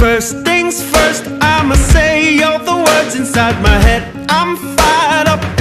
First things first, I'ma say all the words inside my head. I'm fired up